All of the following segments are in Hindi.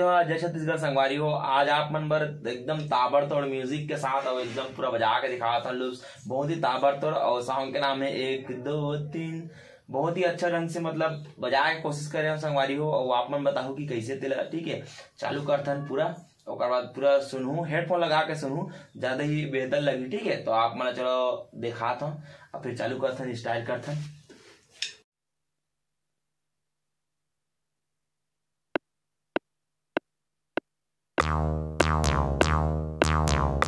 जय छत्तीसगढ़ संगवारी हो। आज आप मन बर एकदम ताबड़तोड़ म्यूज़िक के साथ और एकदम पूरा बजा के दिखा था लुप्स बहुत ही ताबड़तोड़ और सॉन्ग के नाम है एक, दो, तीन। बहुत ही अच्छा ढंग से मतलब बजा के कोशिश करे संगवारी हो और आप मन बताओ कि कैसे तेला ठीक है? चालू करथन पूरा। और बाद पूरा सुनू हेडफोन लगा के सुनू, ज़्यादा ही बेहतर लगी। ठीक है? तो आप मन चलो दिखात हूँ। और फिर चालू करथन स्टार्ट करथन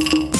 now.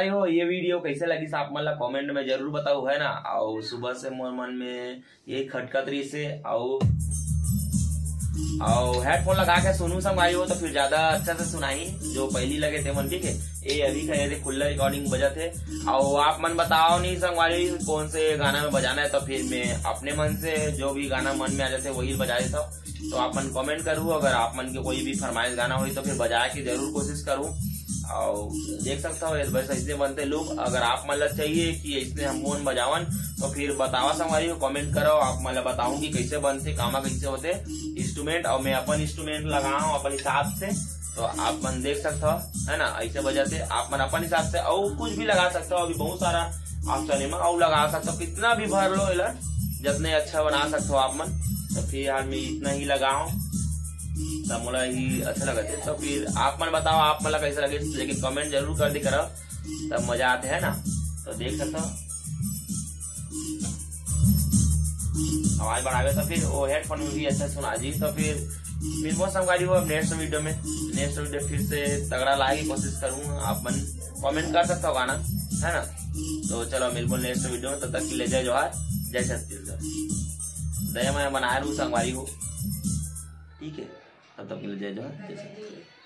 हमारी हो, ये वीडियो कैसे लगी आप मतलब कमेंट में ज़रूर बताओ, है ना? और सुबह से मोर मन में ये खटकत रही से और और हेडफोन लगा के सुनू संगवारी हो तो फिर ज़्यादा अच्छा से सुनाई, जो पहली लगे थे मन, ठीक है? ये अभी का ये खुला रिकॉर्डिंग बजा थे। और आप मन बताओ नहीं संगवारी कौन से गाना में बजाना है तो फिर मैं अपने मन से जो भी गाना मन में आ जाते, वही बजा देता हूँ। तो आप मन कमेंट करूँ, अगर आप मन के कोई भी फरमाइश गाना हुई तो फिर बजा के ज़रूर कोशिश करूँ। और देख सकता हो बस ऐसे बनते लोग अगर आप मतलब चाहिए कि इसने हम मोन बजावन तो फिर बतावा संगवारी को कमेंट करो आप मतलब बताऊँगी कैसे बनते, कामा कैसे होते। इंस्ट्रूमेंट और मैं अपन इंस्ट्रूमेंट लगाऊ अपन हिसाब से। तो आप मन देख सकते हो, है ना? ऐसे बजाते, आप मन अपन हिसाब से और कुछ भी लगा सकते हो। अभी बहुत सारा ऑप्शन है और लगा सकते हो। कितना भी भर लो इला जितने अच्छा बना सकते हो आप मन। तो फिर यार मैं इतना ही लगाऊ। मोला ही अच्छा लगा थे। तो फिर आप मन बताओ, आप मला कैसा लगे? लेकिन कमेंट ज़रूर कर दी करो। तब मज़ा आते है ना? तो देख सकते हो। आवाज़ बढ़ावे तो फिर वो हेडफोन भी अच्छा सुना जी तो फिर फिर बहुत हो नेक्स्ट वीडियो में नेक्स्ट वीडियो फिर से तगड़ा लाए की कोशिश करूँ। आप मन कमेंट कर हो गाना, है ना? तो चलो मिलबो नेक्स्ट वीडियो में तब तक के लिए जय जोहार, जय छत्तीसगढ़ दया मैं बना रू संगवारी हो ठीक है? तब तक के लिए